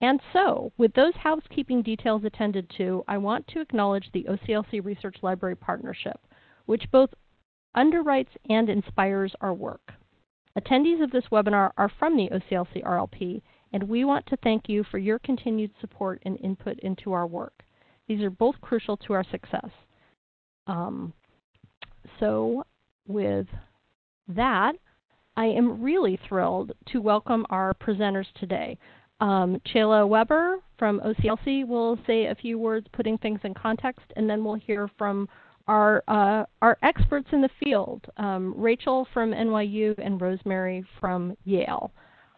And so, with those housekeeping details attended to, I want to acknowledge the OCLC Research Library Partnership, which both underwrites and inspires our work. Attendees of this webinar are from the OCLC RLP, and we want to thank you for your continued support and input into our work. These are both crucial to our success. Um, so, with that, I am really thrilled to welcome our presenters today. Um, Chela Weber from OCLC will say a few words putting things in context, and then we'll hear from our, uh, our experts in the field, um, Rachel from NYU and Rosemary from Yale.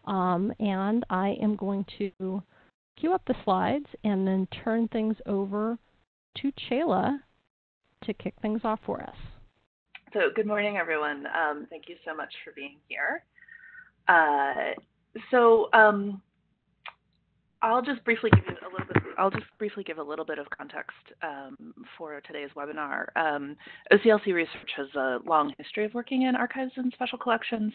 Um, and I am going to cue up the slides and then turn things over to Chela to kick things off for us. So good morning, everyone. Um, thank you so much for being here. Uh, so um, I'll just briefly give you a little bit. I'll just briefly give a little bit of context um, for today's webinar. Um, OCLC Research has a long history of working in archives and special collections,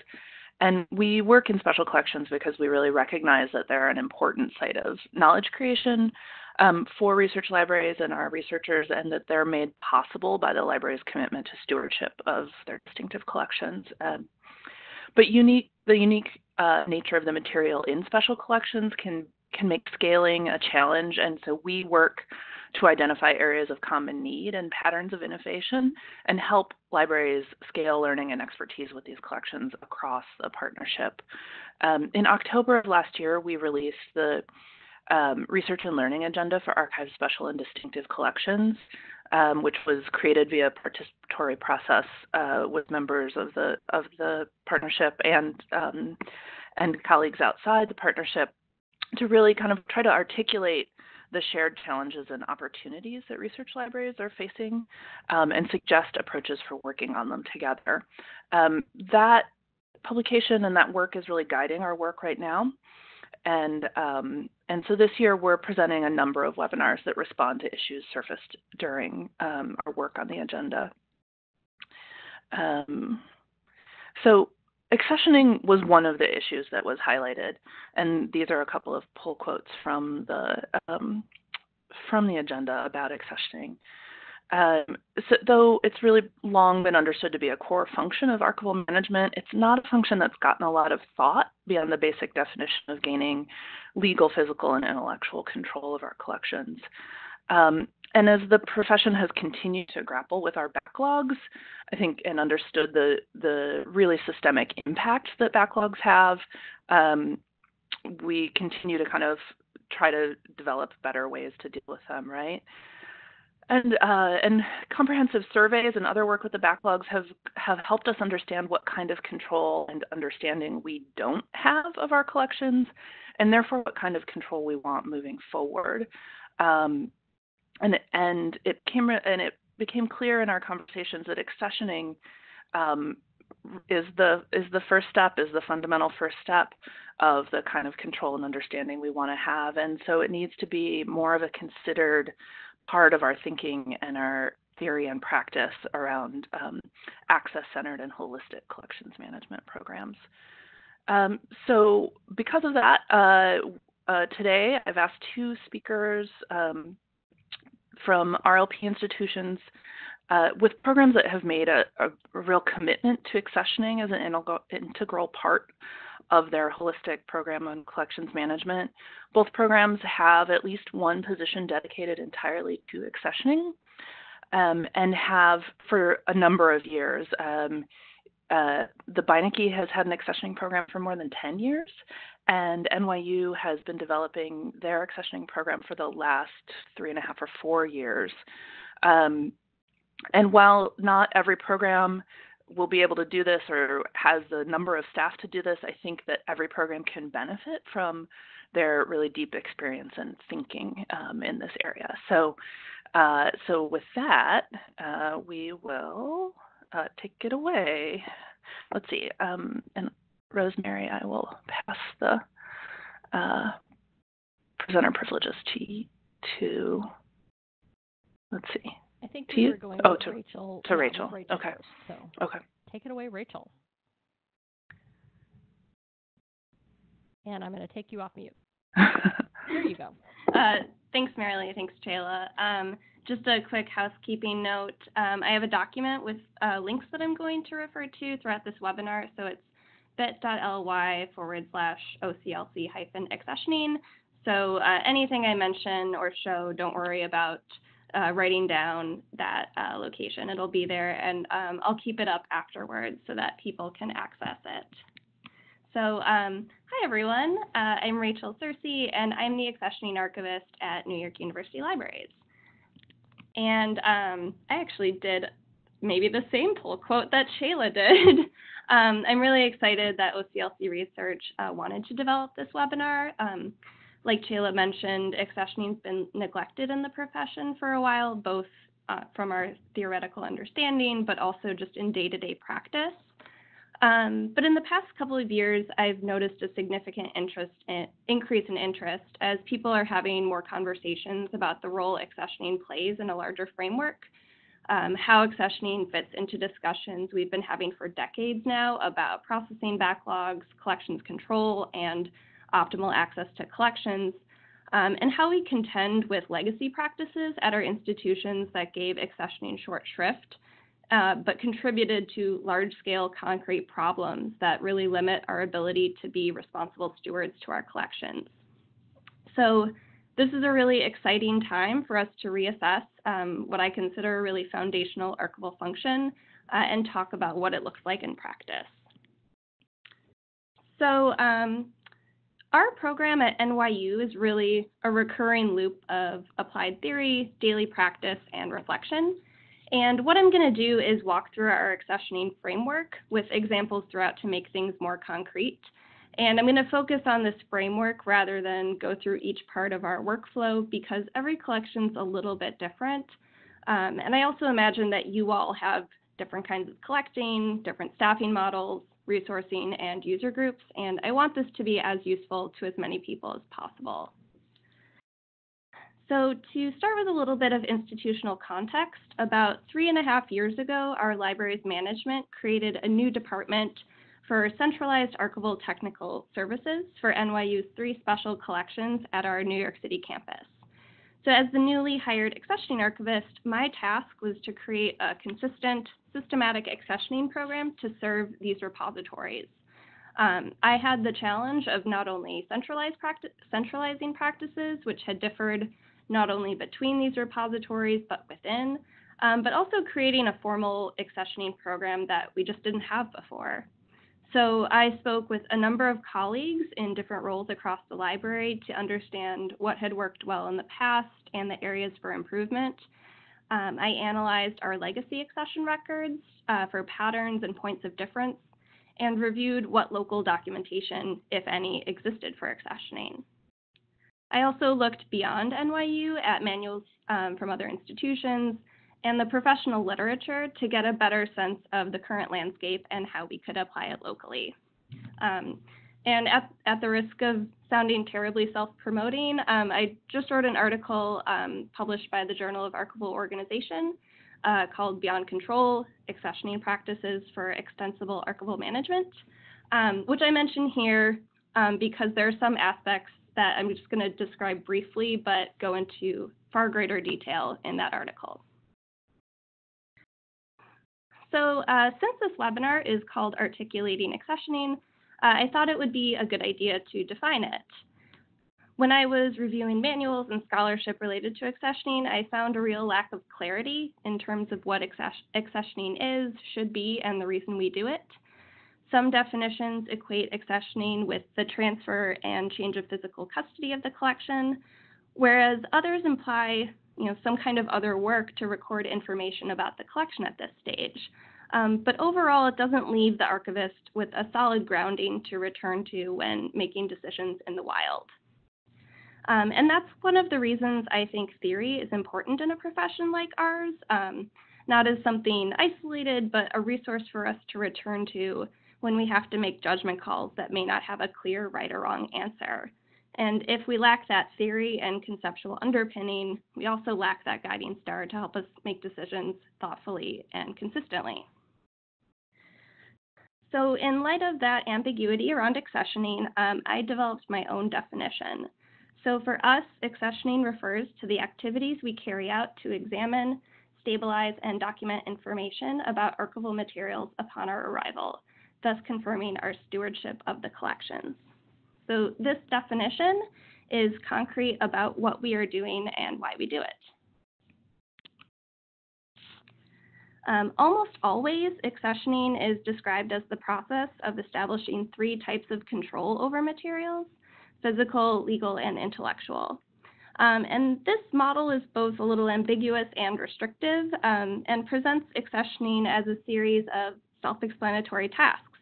and we work in special collections because we really recognize that they're an important site of knowledge creation um, for research libraries and our researchers, and that they're made possible by the library's commitment to stewardship of their distinctive collections. Um, but unique, the unique uh, nature of the material in special collections can can make scaling a challenge. And so we work to identify areas of common need and patterns of innovation and help libraries scale learning and expertise with these collections across the partnership. Um, in October of last year, we released the um, Research and Learning Agenda for Archive Special and Distinctive Collections, um, which was created via participatory process uh, with members of the of the partnership and um, and colleagues outside the partnership to really kind of try to articulate the shared challenges and opportunities that research libraries are facing um, and suggest approaches for working on them together. Um, that publication and that work is really guiding our work right now. And, um, and so this year we're presenting a number of webinars that respond to issues surfaced during um, our work on the agenda. Um, so accessioning was one of the issues that was highlighted, and these are a couple of pull quotes from the um, from the agenda about accessioning. Um, so, though it's really long been understood to be a core function of archival management, it's not a function that's gotten a lot of thought beyond the basic definition of gaining legal, physical, and intellectual control of our collections. Um, and as the profession has continued to grapple with our backlogs, I think, and understood the the really systemic impact that backlogs have, um, we continue to kind of try to develop better ways to deal with them, right? And uh, and comprehensive surveys and other work with the backlogs have have helped us understand what kind of control and understanding we don't have of our collections, and therefore what kind of control we want moving forward. Um, and and it came and it became clear in our conversations that accessioning um, is the is the first step, is the fundamental first step of the kind of control and understanding we want to have, and so it needs to be more of a considered part of our thinking and our theory and practice around um, access-centered and holistic collections management programs. Um, so because of that, uh, uh, today I've asked two speakers um, from RLP institutions uh, with programs that have made a, a, real commitment to accessioning as an integral part of their holistic program on collections management. Both programs have at least one position dedicated entirely to accessioning um, and have for a number of years. Um, uh, the Beinecke has had an accessioning program for more than 10 years, and NYU has been developing their accessioning program for the last three and a half or four years. Um, and while not every program will be able to do this or has the number of staff to do this, I think that every program can benefit from their really deep experience and thinking um, in this area. So, uh, so with that, uh, we will uh, take it away. Let's see, um, and Rosemary, I will pass the uh, presenter privileges to to. Let's see. I think to we you? were going oh, to to, Rachel. To Rachel. Rachel okay. First, so okay. Take it away, Rachel. And I'm going to take you off mute. There you go. Uh, thanks, Merrilee. Thanks, Chela. Um, just a quick housekeeping note. Um, I have a document with uh, links that I'm going to refer to throughout this webinar. So it's bit.ly forward slash OCLC hyphen accessioning. So uh, anything I mention or show, don't worry about uh, writing down that uh, location. It'll be there, and um, I'll keep it up afterwards so that people can access it. So, um, hi everyone. Uh, I'm Rachel Searcy, and I'm the accessioning archivist at New York University Libraries. And um, I actually did maybe the same pull quote that Chela did. um, I'm really excited that OCLC Research uh, wanted to develop this webinar. Um, like Chela mentioned, accessioning's been neglected in the profession for a while, both uh, from our theoretical understanding, but also just in day-to-day practice. Um, but in the past couple of years, I've noticed a significant interest in, increase in interest as people are having more conversations about the role accessioning plays in a larger framework, um, how accessioning fits into discussions we've been having for decades now about processing backlogs, collections control, and optimal access to collections, um, and how we contend with legacy practices at our institutions that gave accessioning short shrift, uh, but contributed to large scale concrete problems that really limit our ability to be responsible stewards to our collections. So, this is a really exciting time for us to reassess um, what I consider a really foundational archival function uh, and talk about what it looks like in practice. So, um, our program at NYU is really a recurring loop of applied theory, daily practice, and reflection. And what I'm going to do is walk through our accessioning framework with examples throughout to make things more concrete. And I'm going to focus on this framework rather than go through each part of our workflow because every collection's a little bit different. Um, and I also imagine that you all have different kinds of collecting, different staffing models, resourcing, and user groups, and I want this to be as useful to as many people as possible. So to start with a little bit of institutional context, about three and a half years ago, our library's management created a new department for centralized archival technical services for NYU's three special collections at our New York City campus. So as the newly hired accessioning archivist, my task was to create a consistent, systematic accessioning program to serve these repositories. Um, I had the challenge of not only practi centralizing practices, which had differed not only between these repositories, but within, um, but also creating a formal accessioning program that we just didn't have before. So I spoke with a number of colleagues in different roles across the library to understand what had worked well in the past and the areas for improvement. Um, I analyzed our legacy accession records uh, for patterns and points of difference and reviewed what local documentation, if any, existed for accessioning. I also looked beyond NYU at manuals um, from other institutions and the professional literature to get a better sense of the current landscape and how we could apply it locally. Um, and at, at the risk of sounding terribly self-promoting, um, I just wrote an article um, published by the Journal of Archival Organization uh, called Beyond Control, Accessioning Practices for Extensible Archival Management, um, which I mention here um, because there are some aspects that I'm just going to describe briefly, but go into far greater detail in that article. So uh, since this webinar is called Articulating Accessioning, uh, I thought it would be a good idea to define it. When I was reviewing manuals and scholarship related to accessioning, I found a real lack of clarity in terms of what accessioning is, should be, and the reason we do it. Some definitions equate accessioning with the transfer and change of physical custody of the collection, whereas others imply you know, some kind of other work to record information about the collection at this stage. Um, but overall, it doesn't leave the archivist with a solid grounding to return to when making decisions in the wild. Um, and that's one of the reasons I think theory is important in a profession like ours, um, not as something isolated, but a resource for us to return to when we have to make judgment calls that may not have a clear right or wrong answer. And if we lack that theory and conceptual underpinning, we also lack that guiding star to help us make decisions thoughtfully and consistently. So in light of that ambiguity around accessioning, um, I developed my own definition. So for us, accessioning refers to the activities we carry out to examine, stabilize, and document information about archival materials upon our arrival, thus confirming our stewardship of the collections. So this definition is concrete about what we are doing and why we do it. Um, almost always, accessioning is described as the process of establishing three types of control over materials physical, legal, and intellectual. Um, and this model is both a little ambiguous and restrictive um, and presents accessioning as a series of self explanatory tasks.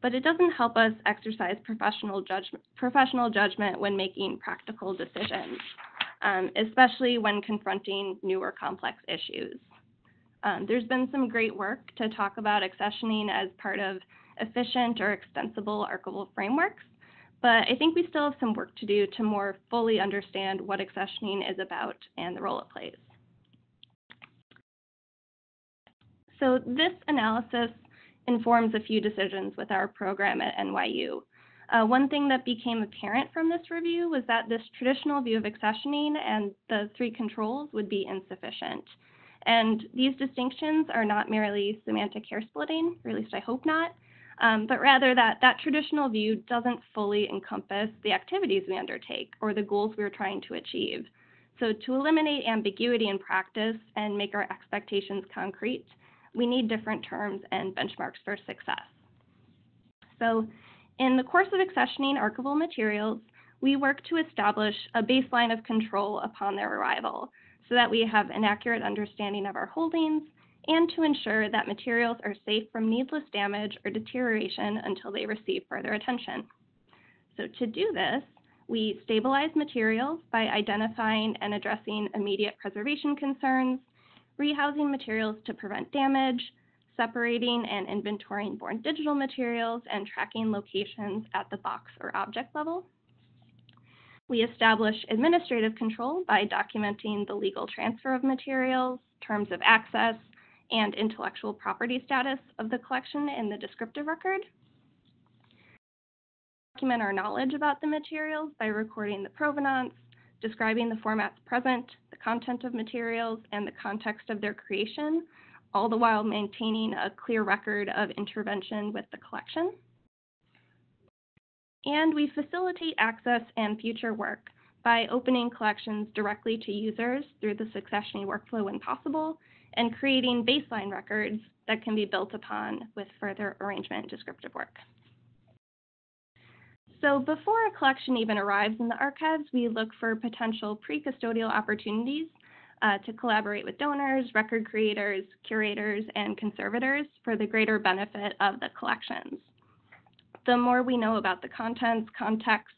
But it doesn't help us exercise professional, judgment, professional judgment when making practical decisions, um, especially when confronting new or complex issues. Um, there's been some great work to talk about accessioning as part of efficient or extensible archival frameworks, but I think we still have some work to do to more fully understand what accessioning is about and the role it plays. So this analysis informs a few decisions with our program at NYU. Uh, one thing that became apparent from this review was that this traditional view of accessioning and the three controls would be insufficient. And these distinctions are not merely semantic hair splitting, or at least I hope not, um, but rather that that traditional view doesn't fully encompass the activities we undertake or the goals we're trying to achieve. So to eliminate ambiguity in practice and make our expectations concrete, we need different terms and benchmarks for success. So in the course of accessioning archival materials, we work to establish a baseline of control upon their arrival so that we have an accurate understanding of our holdings and to ensure that materials are safe from needless damage or deterioration until they receive further attention. So to do this, we stabilize materials by identifying and addressing immediate preservation concerns, rehousing materials to prevent damage, separating and inventorying born digital materials, and tracking locations at the box or object level. We establish administrative control by documenting the legal transfer of materials, terms of access, and intellectual property status of the collection in the descriptive record. Document our knowledge about the materials by recording the provenance, describing the formats present, the content of materials, and the context of their creation, all the while maintaining a clear record of intervention with the collection. And we facilitate access and future work by opening collections directly to users through the successioning workflow when possible, and creating baseline records that can be built upon with further arrangement descriptive work. So before a collection even arrives in the archives, we look for potential pre-custodial opportunities uh, to collaborate with donors, record creators, curators, and conservators for the greater benefit of the collections. The more we know about the contents, context,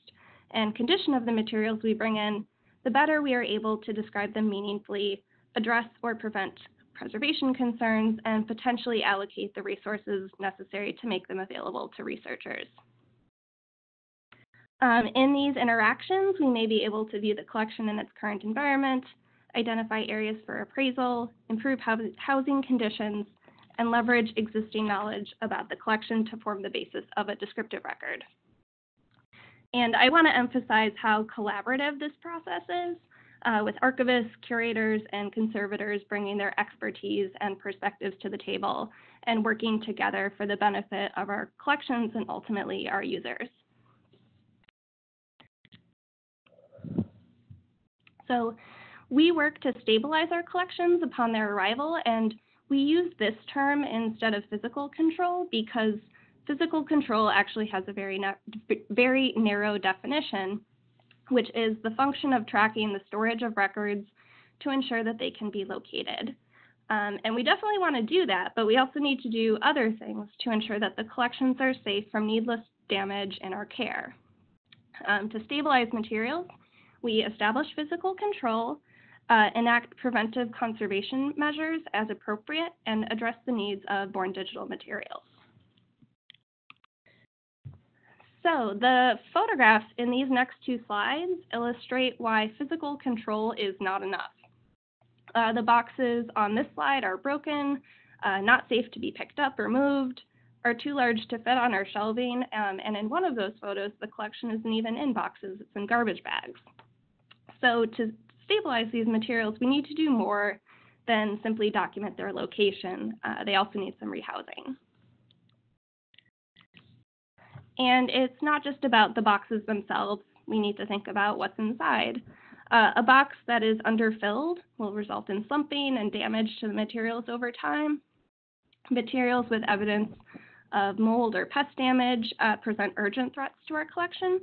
and condition of the materials we bring in, the better we are able to describe them meaningfully, address or prevent preservation concerns, and potentially allocate the resources necessary to make them available to researchers. Um, in these interactions, we may be able to view the collection in its current environment, identify areas for appraisal, improve housing conditions, and leverage existing knowledge about the collection to form the basis of a descriptive record. And I want to emphasize how collaborative this process is, uh, with archivists, curators, and conservators bringing their expertise and perspectives to the table and working together for the benefit of our collections and ultimately our users. So we work to stabilize our collections upon their arrival, and we use this term instead of physical control because physical control actually has a very, very narrow definition, which is the function of tracking the storage of records to ensure that they can be located. Um, and we definitely want to do that, but we also need to do other things to ensure that the collections are safe from needless damage in our care. Um, to stabilize materials, we establish physical control, uh, enact preventive conservation measures as appropriate, and address the needs of born digital materials. So the photographs in these next two slides illustrate why physical control is not enough. Uh, the boxes on this slide are broken, uh, not safe to be picked up or moved, are too large to fit on our shelving, um, and in one of those photos, the collection isn't even in boxes, it's in garbage bags. So to stabilize these materials, we need to do more than simply document their location. Uh, they also need some rehousing. And it's not just about the boxes themselves. We need to think about what's inside. Uh, a box that is underfilled will result in slumping and damage to the materials over time. Materials with evidence of mold or pest damage uh, present urgent threats to our collection,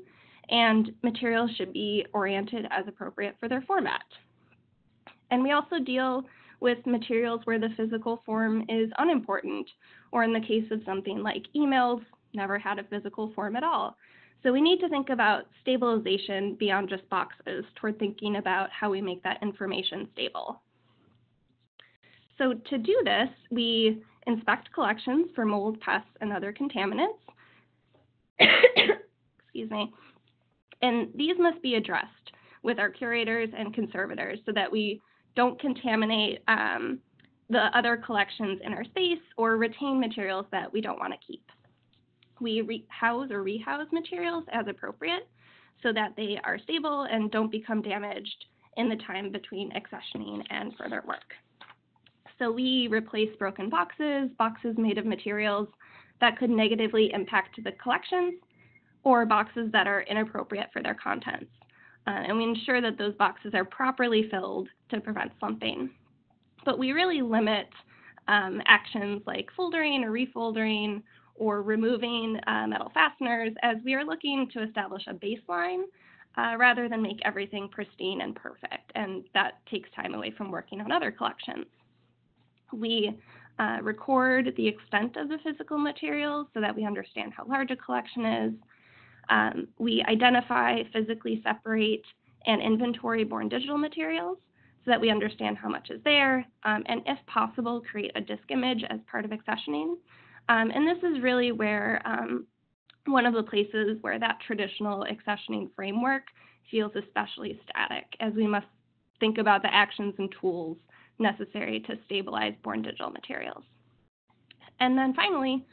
and materials should be oriented as appropriate for their format. And we also deal with materials where the physical form is unimportant, or in the case of something like emails, never had a physical form at all. So we need to think about stabilization beyond just boxes toward thinking about how we make that information stable. So to do this, we inspect collections for mold, pests, and other contaminants. Excuse me. And these must be addressed with our curators and conservators so that we don't contaminate um, the other collections in our space or retain materials that we don't want to keep. We house or rehouse materials as appropriate so that they are stable and don't become damaged in the time between accessioning and further work. So we replace broken boxes, boxes made of materials that could negatively impact the collections, or boxes that are inappropriate for their contents. Uh, and we ensure that those boxes are properly filled to prevent slumping. But we really limit um, actions like foldering or refoldering or removing uh, metal fasteners as we are looking to establish a baseline uh, rather than make everything pristine and perfect. And that takes time away from working on other collections. We uh, record the extent of the physical materials so that we understand how large a collection is. Um, we identify, physically separate, and inventory born digital materials so that we understand how much is there, um, and if possible, create a disk image as part of accessioning. Um, and this is really where um, one of the places where that traditional accessioning framework feels especially static, as we must think about the actions and tools necessary to stabilize born digital materials. And then finally,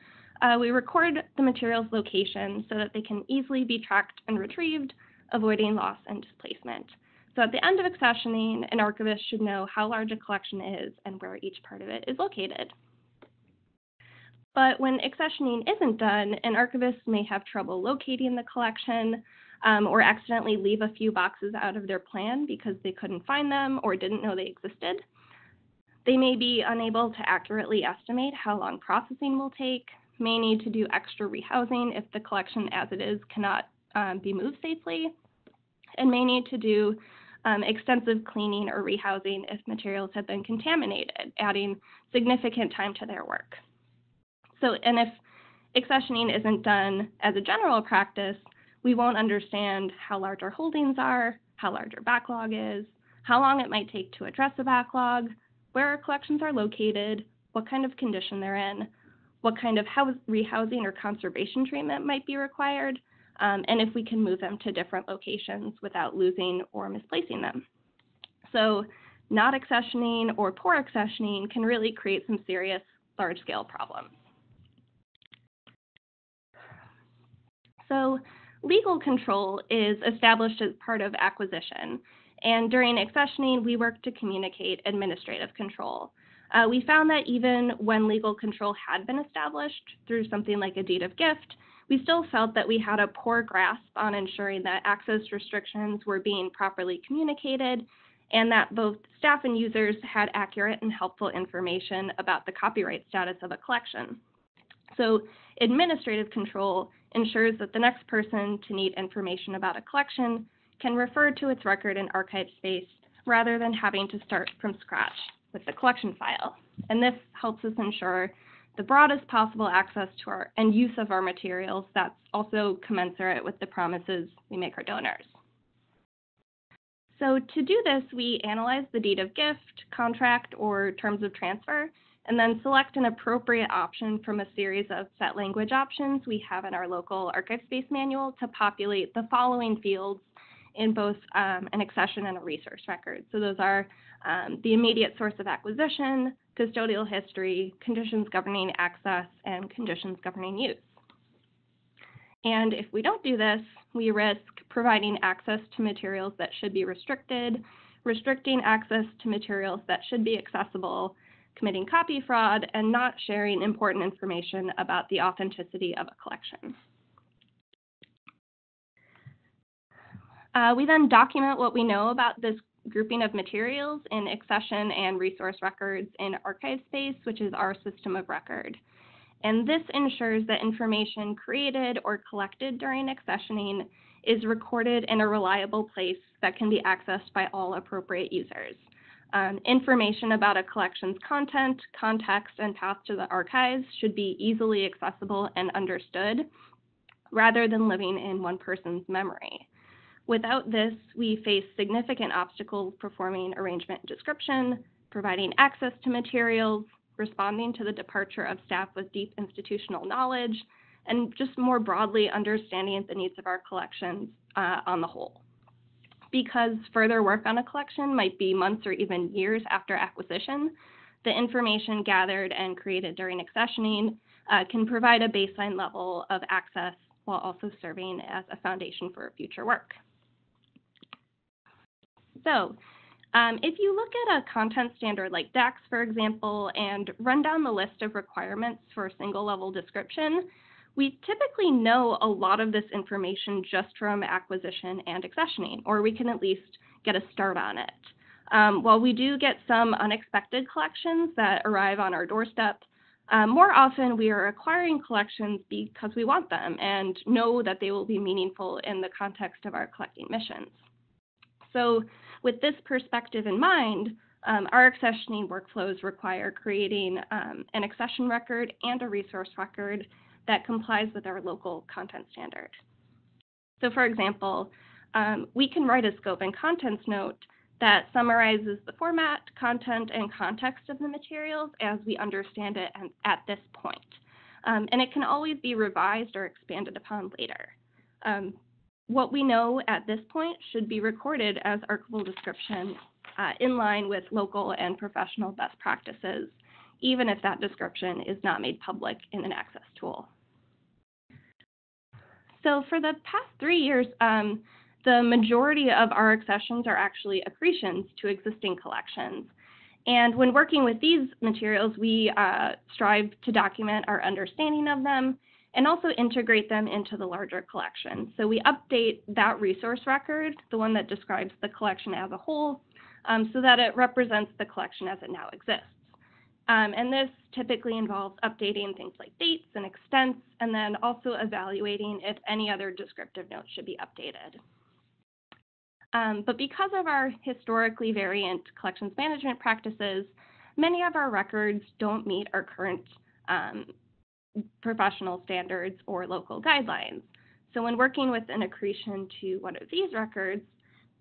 uh, we record the material's location so that they can easily be tracked and retrieved, avoiding loss and displacement. So at the end of accessioning, an archivist should know how large a collection is and where each part of it is located. But when accessioning isn't done, an archivist may have trouble locating the collection um, or accidentally leave a few boxes out of their plan because they couldn't find them or didn't know they existed. They may be unable to accurately estimate how long processing will take, may need to do extra rehousing if the collection as it is cannot um, be moved safely, and may need to do um, extensive cleaning or rehousing if materials have been contaminated, adding significant time to their work. So, and if accessioning isn't done as a general practice, we won't understand how large our holdings are, how large our backlog is, how long it might take to address a backlog, where our collections are located, what kind of condition they're in, what kind of house, rehousing or conservation treatment might be required, um, and if we can move them to different locations without losing or misplacing them. So not accessioning or poor accessioning can really create some serious large-scale problems. So legal control is established as part of acquisition, and during accessioning, we work to communicate administrative control. Uh, we found that even when legal control had been established through something like a deed of gift, we still felt that we had a poor grasp on ensuring that access restrictions were being properly communicated and that both staff and users had accurate and helpful information about the copyright status of a collection. So administrative control ensures that the next person to need information about a collection can refer to its record in archive space rather than having to start from scratch with the collection file. And this helps us ensure the broadest possible access to our and use of our materials that's also commensurate with the promises we make our donors. So to do this, we analyze the deed of gift, contract, or terms of transfer, and then select an appropriate option from a series of set language options we have in our local ArchivesSpace manual to populate the following fields in both um, an accession and a resource record. So those are um, the immediate source of acquisition, custodial history, conditions governing access, and conditions governing use. And if we don't do this, we risk providing access to materials that should be restricted, restricting access to materials that should be accessible, committing copy fraud, and not sharing important information about the authenticity of a collection. Uh, we then document what we know about this grouping of materials in accession and resource records in ArchivesSpace, which is our system of record. And this ensures that information created or collected during accessioning is recorded in a reliable place that can be accessed by all appropriate users. Um, information about a collection's content, context, and path to the archives should be easily accessible and understood rather than living in one person's memory. Without this, we face significant obstacles performing arrangement description, providing access to materials, responding to the departure of staff with deep institutional knowledge, and just more broadly understanding the needs of our collections uh, on the whole. Because further work on a collection might be months or even years after acquisition, the information gathered and created during accessioning uh, can provide a baseline level of access while also serving as a foundation for future work. So um, if you look at a content standard like DACS, for example, and run down the list of requirements for a single level description, we typically know a lot of this information just from acquisition and accessioning, or we can at least get a start on it. Um, while we do get some unexpected collections that arrive on our doorstep, um, more often we are acquiring collections because we want them and know that they will be meaningful in the context of our collecting missions. So with this perspective in mind, um, our accessioning workflows require creating um, an accession record and a resource record that complies with our local content standard. So for example, um, we can write a scope and contents note that summarizes the format, content, and context of the materials as we understand it at this point. Um, and it can always be revised or expanded upon later. Um, what we know at this point should be recorded as archival description uh, in line with local and professional best practices, even if that description is not made public in an access tool. So for the past three years, um, the majority of our accessions are actually accretions to existing collections. And when working with these materials, we uh, strive to document our understanding of them and also integrate them into the larger collection. So we update that resource record, the one that describes the collection as a whole, um, so that it represents the collection as it now exists. Um, and this typically involves updating things like dates and extents, and then also evaluating if any other descriptive notes should be updated. Um, but because of our historically variant collections management practices, many of our records don't meet our current um, professional standards or local guidelines. So when working with an accretion to one of these records,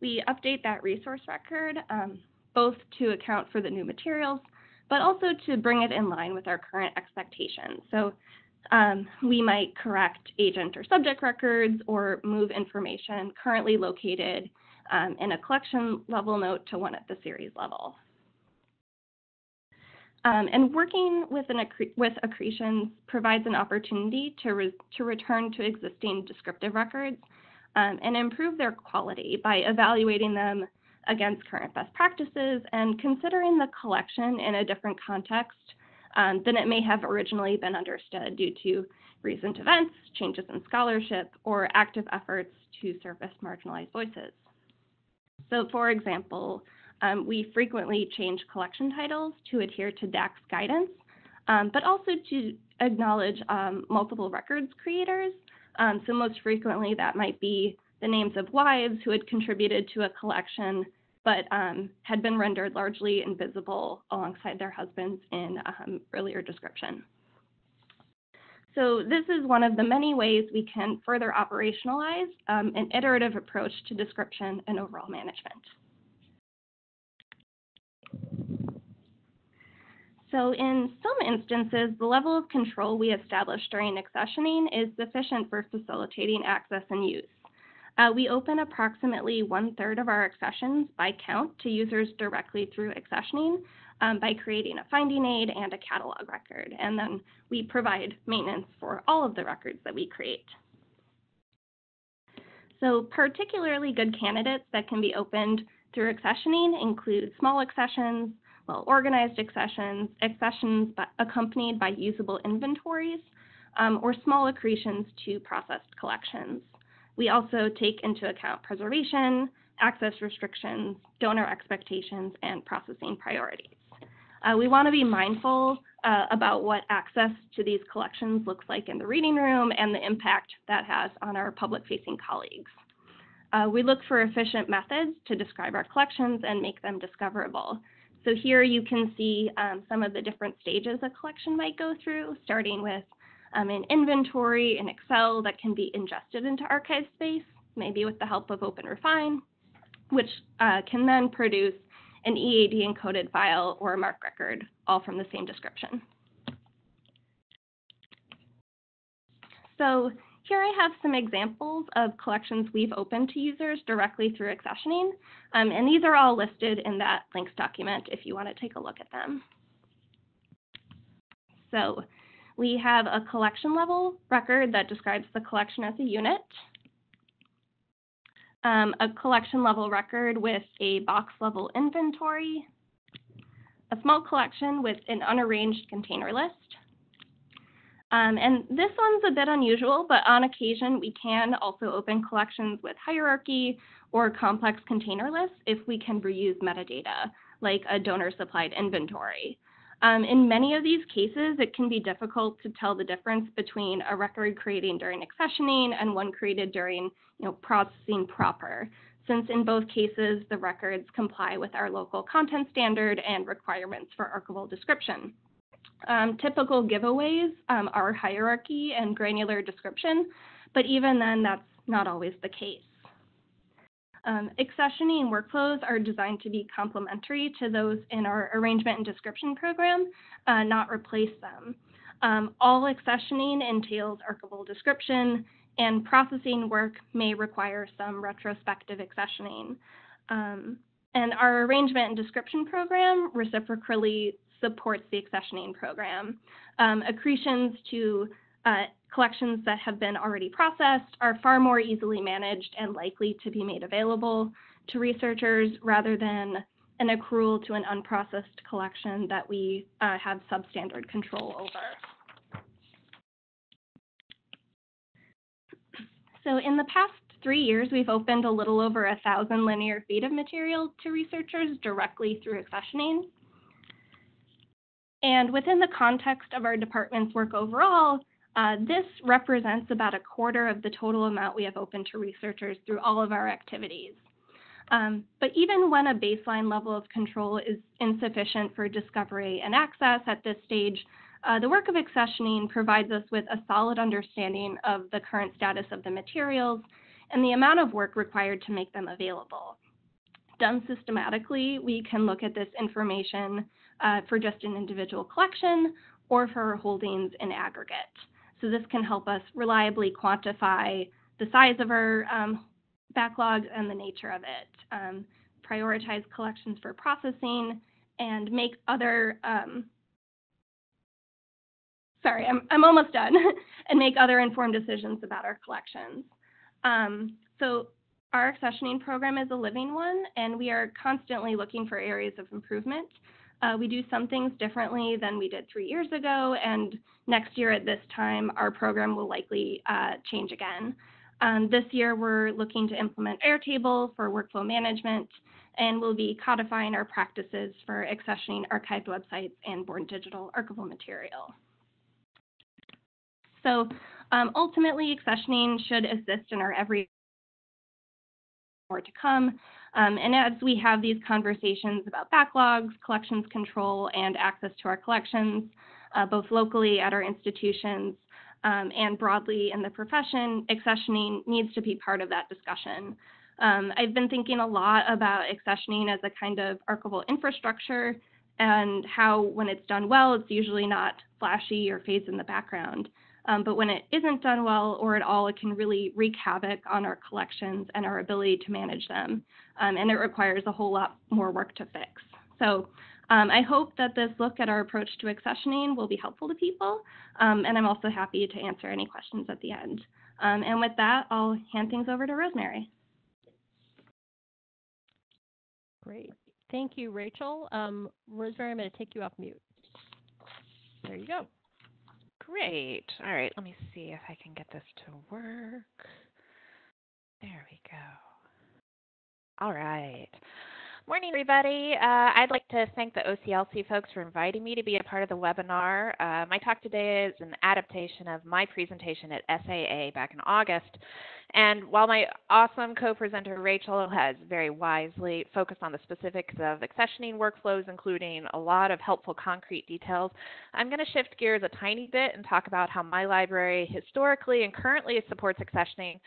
we update that resource record um, both to account for the new materials, but also to bring it in line with our current expectations. So um, we might correct agent or subject records or move information currently located um, in a collection level note to one at the series level. Um, and working with, accre with accretions provides an opportunity to, re to return to existing descriptive records um, and improve their quality by evaluating them against current best practices and considering the collection in a different context um, than it may have originally been understood due to recent events, changes in scholarship, or active efforts to surface marginalized voices. So for example, um, we frequently change collection titles to adhere to DACS guidance, um, but also to acknowledge um, multiple records creators. Um, so most frequently that might be the names of wives who had contributed to a collection but um, had been rendered largely invisible alongside their husbands in um, earlier description. So this is one of the many ways we can further operationalize an iterative approach to description and overall management. So in some instances, the level of control we establish during accessioning is sufficient for facilitating access and use. Uh, we open approximately one third of our accessions by count to users directly through accessioning um, by creating a finding aid and a catalog record. And then we provide maintenance for all of the records that we create. So particularly good candidates that can be opened through accessioning include small accessions, well-organized accessions, accessions accompanied by usable inventories, um, or small accretions to processed collections. We also take into account preservation, access restrictions, donor expectations, and processing priorities. Uh, we want to be mindful uh, about what access to these collections looks like in the reading room and the impact that has on our public-facing colleagues. Uh, we look for efficient methods to describe our collections and make them discoverable. So here you can see um, some of the different stages a collection might go through, starting with um, an inventory in Excel that can be ingested into ArchivesSpace, maybe with the help of OpenRefine, which uh, can then produce an EAD encoded file or a MARC record, all from the same description. So here I have some examples of collections we've opened to users directly through accessioning, um, and these are all listed in that links document if you want to take a look at them. So we have a collection level record that describes the collection as a unit, um, a collection level record with a box level inventory, a small collection with an unarranged container list. Um, and this one's a bit unusual, but on occasion we can also open collections with hierarchy or complex container lists if we can reuse metadata, like a donor supplied inventory. Um, in many of these cases, it can be difficult to tell the difference between a record creating during accessioning and one created during you know, processing proper, since in both cases the records comply with our local content standard and requirements for archival description. Um, typical giveaways um, are hierarchy and granular description, but even then that's not always the case. Um, accessioning workflows are designed to be complementary to those in our arrangement and description program, uh, not replace them. Um, all accessioning entails archival description, and processing work may require some retrospective accessioning. Um, and our arrangement and description program reciprocally supports the accessioning program. Um, accretions to uh, collections that have been already processed are far more easily managed and likely to be made available to researchers rather than an accrual to an unprocessed collection that we uh, have substandard control over. So in the past three years, we've opened a little over a thousand linear feet of material to researchers directly through accessioning. And within the context of our department's work overall, uh, this represents about a quarter of the total amount we have open to researchers through all of our activities. Um, but even when a baseline level of control is insufficient for discovery and access at this stage, uh, the work of accessioning provides us with a solid understanding of the current status of the materials and the amount of work required to make them available. Done systematically, we can look at this information uh, for just an individual collection or for holdings in aggregate. So this can help us reliably quantify the size of our um, backlog and the nature of it, um, prioritize collections for processing, and make other, um, sorry, I'm, I'm almost done, and make other informed decisions about our collections. Um, so our accessioning program is a living one, and we are constantly looking for areas of improvement. Uh, we do some things differently than we did three years ago, and next year at this time, our program will likely uh, change again. Um, this year, we're looking to implement Airtable for workflow management, and we'll be codifying our practices for accessioning archived websites and born digital archival material. So um, ultimately, accessioning should assist in our every more to come. Um, and as we have these conversations about backlogs, collections control, and access to our collections, uh, both locally at our institutions um, and broadly in the profession, accessioning needs to be part of that discussion. Um, I've been thinking a lot about accessioning as a kind of archival infrastructure and how, when it's done well, it's usually not flashy or fades in the background. Um, but when it isn't done well or at all, it can really wreak havoc on our collections and our ability to manage them. Um, and it requires a whole lot more work to fix. So um, I hope that this look at our approach to accessioning will be helpful to people. Um, and I'm also happy to answer any questions at the end. Um, and with that, I'll hand things over to Rosemary. Great. Thank you, Rachel. Um, Rosemary, I'm going to take you off mute. There you go. Great. All right, let me see if I can get this to work. There we go. All right. Morning, everybody. Uh, I'd like to thank the OCLC folks for inviting me to be a part of the webinar. Uh, my talk today is an adaptation of my presentation at SAA back in August. And while my awesome co-presenter Rachel has very wisely focused on the specifics of accessioning workflows, including a lot of helpful concrete details, I'm going to shift gears a tiny bit and talk about how my library historically and currently supports accessioning,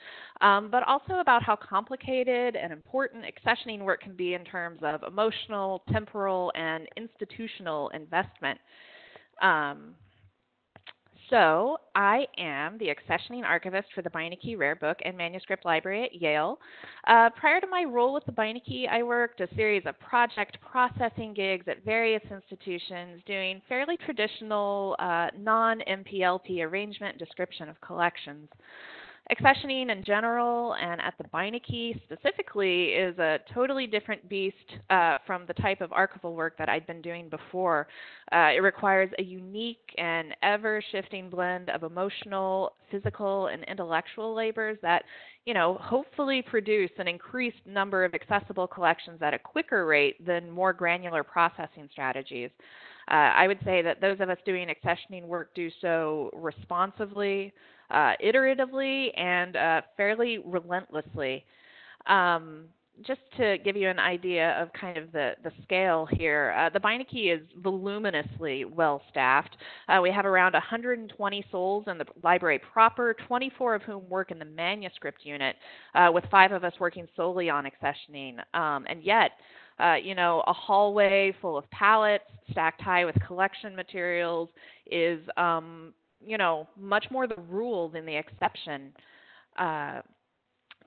um, but also about how complicated and important accessioning work can be in terms of emotional, temporal, and institutional investment. Um, so I am the accessioning archivist for the Beinecke Rare Book and Manuscript Library at Yale. Uh, prior to my role with the Beinecke, I worked a series of project processing gigs at various institutions doing fairly traditional uh, non MPLP arrangement description of collections. Accessioning in general and at the Beinecke specifically is a totally different beast uh, from the type of archival work that I'd been doing before. Uh, it requires a unique and ever shifting blend of emotional, physical, and intellectual labors that, you know, hopefully produce an increased number of accessible collections at a quicker rate than more granular processing strategies. Uh, I would say that those of us doing accessioning work do so responsively uh, iteratively and uh, fairly relentlessly. Um, just to give you an idea of kind of the, the scale here, uh, the Beinecke is voluminously well staffed. Uh, we have around 120 souls in the library proper, 24 of whom work in the manuscript unit, uh, with five of us working solely on accessioning. Um, and yet, uh, you know, a hallway full of pallets stacked high with collection materials is um, you know, much more the rule than the exception. Uh,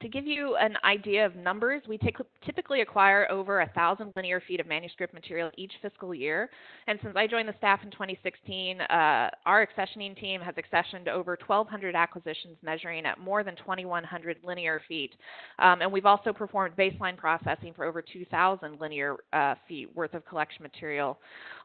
to give you an idea of numbers, we typically acquire over 1,000 linear feet of manuscript material each fiscal year. And since I joined the staff in 2016, uh, our accessioning team has accessioned over 1,200 acquisitions measuring at more than 2,100 linear feet. Um, and we've also performed baseline processing for over 2,000 linear uh, feet worth of collection material.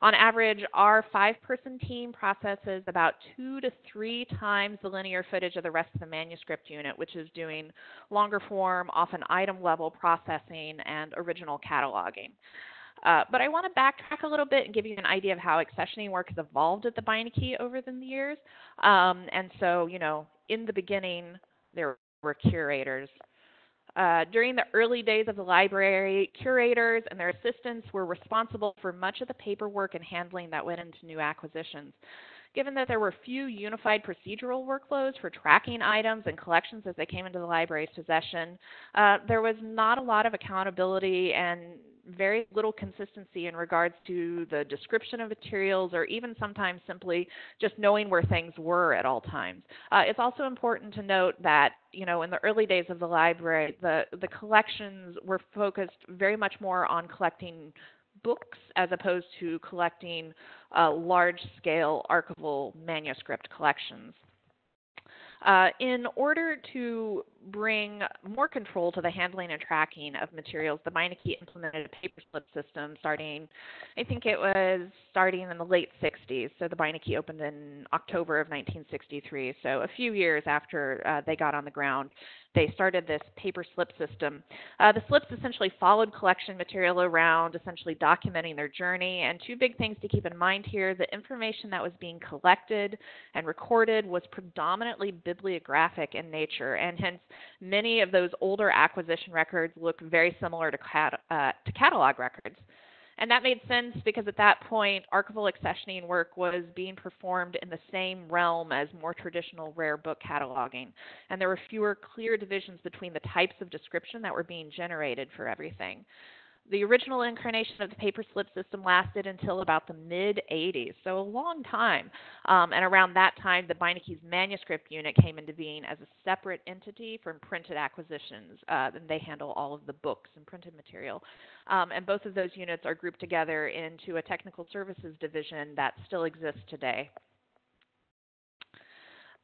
On average, our five person team processes about two to three times the linear footage of the rest of the manuscript unit, which is doing long longer form, often item level processing and original cataloging. Uh, but I want to backtrack a little bit and give you an idea of how accessioning work has evolved at the Beinecke over the years. Um, and so, you know, in the beginning, there were curators. Uh, during the early days of the library, curators and their assistants were responsible for much of the paperwork and handling that went into new acquisitions. Given that there were few unified procedural workflows for tracking items and collections as they came into the library's possession, uh, there was not a lot of accountability and very little consistency in regards to the description of materials or even sometimes simply just knowing where things were at all times. Uh, it's also important to note that, you know, in the early days of the library, the, the collections were focused very much more on collecting books as opposed to collecting uh, large scale archival manuscript collections. Uh, in order to bring more control to the handling and tracking of materials, the Beinecke implemented a paper slip system starting, I think it was starting in the late 60s. So the Beinecke opened in October of 1963, so a few years after uh, they got on the ground they started this paper slip system. Uh, the slips essentially followed collection material around, essentially documenting their journey. And two big things to keep in mind here the information that was being collected and recorded was predominantly bibliographic in nature, and hence many of those older acquisition records look very similar to, cat- uh, to catalog records. And that made sense because at that point, archival accessioning work was being performed in the same realm as more traditional rare book cataloging. And there were fewer clear divisions between the types of description that were being generated for everything. The original incarnation of the paper slip system lasted until about the mid 80s, so a long time. Um, and around that time, the Beinecke's manuscript unit came into being as a separate entity from printed acquisitions. Uh, and they handle all of the books and printed material. Um, and both of those units are grouped together into a technical services division that still exists today.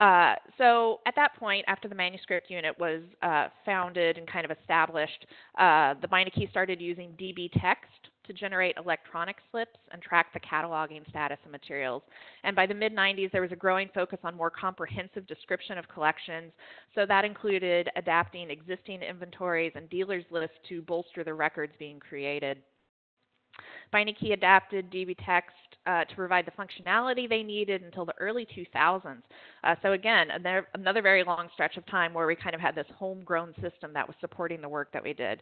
Uh, so at that point, after the manuscript unit was uh, founded and kind of established, uh, the Beinecke started using DB text to generate electronic slips and track the cataloging status of materials. And by the mid 90s, there was a growing focus on more comprehensive description of collections. So that included adapting existing inventories and dealers' lists to bolster the records being created. Beinecke adapted DB text uh, to provide the functionality they needed until the early 2000s. Uh, so again, another, another very long stretch of time where we kind of had this homegrown system that was supporting the work that we did.